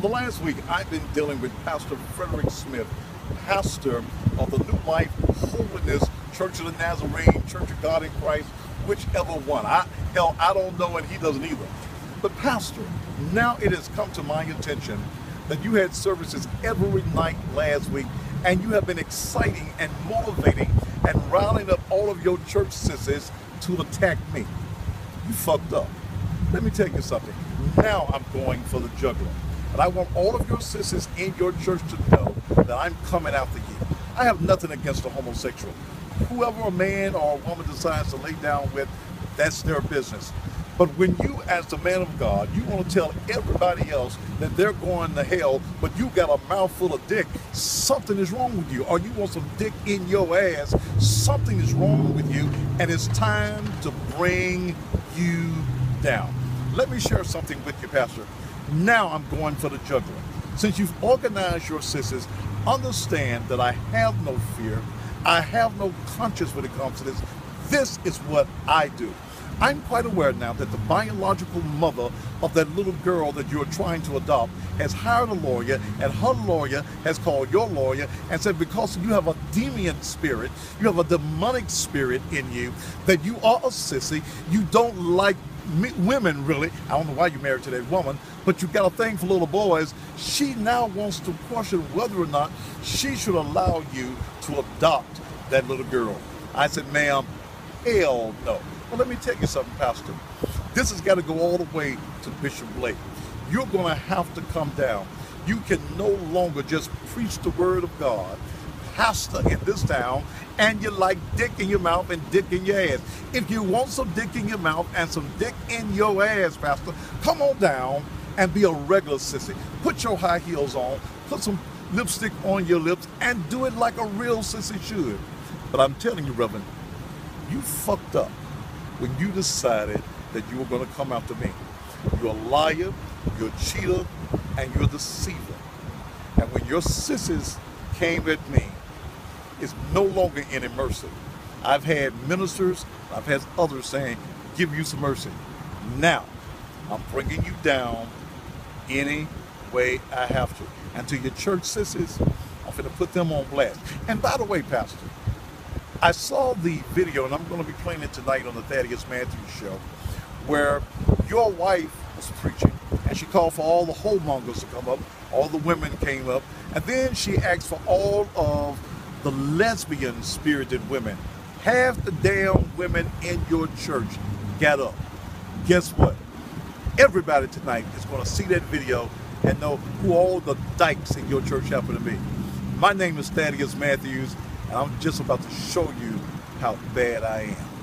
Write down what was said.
The last week, I've been dealing with Pastor Frederick Smith, pastor of the New Life Holiness Church of the Nazarene, Church of God in Christ, whichever one. I hell, I don't know, and he doesn't either. But Pastor, now it has come to my attention that you had services every night last week, and you have been exciting and motivating and rallying up all of your church sisters to attack me. You fucked up. Let me tell you something. Now I'm going for the juggler. And I want all of your sisters in your church to know that I'm coming after you. I have nothing against a homosexual. Whoever a man or a woman decides to lay down with, that's their business. But when you, as the man of God, you want to tell everybody else that they're going to hell, but you got a mouthful of dick, something is wrong with you. Or you want some dick in your ass, something is wrong with you, and it's time to bring you down. Let me share something with you, Pastor. Now I'm going for the juggler. Since you've organized your sisters, understand that I have no fear. I have no conscience when it comes to this. This is what I do. I'm quite aware now that the biological mother of that little girl that you're trying to adopt has hired a lawyer, and her lawyer has called your lawyer and said, because you have a deviant spirit, you have a demonic spirit in you, that you are a sissy, you don't like me, women really. I don't know why you're married to that woman, but you've got a thing for little boys. She now wants to question whether or not she should allow you to adopt that little girl. I said, ma'am, hell no. Well, let me tell you something, Pastor. This has got to go all the way to Bishop Blake. You're going to have to come down. You can no longer just preach the word of God, pastor in this town, and you like dick in your mouth and dick in your ass. If you want some dick in your mouth and some dick in your ass, Pastor, come on down and be a regular sissy. Put your high heels on, put some lipstick on your lips, and do it like a real sissy should. But I'm telling you, Reverend, you fucked up when you decided that you were going to come after me. You're a liar, you're a cheater, and you're a deceiver. And when your sisters came at me, it's no longer any mercy. I've had ministers, I've had others saying, give you some mercy. Now, I'm bringing you down any way I have to. And to your church sisters, I'm going to put them on blast. And by the way, Pastor, I saw the video, and I'm going to be playing it tonight on the Thaddeus Matthews show, where your wife was preaching, and she called for all the homongers to come up. All the women came up, and then she asked for all of the lesbian spirited women. Half the damn women in your church got up. Guess what? Everybody tonight is going to see that video and know who all the dykes in your church happen to be. My name is Thaddeus Matthews, I'm just about to show you how bad I am.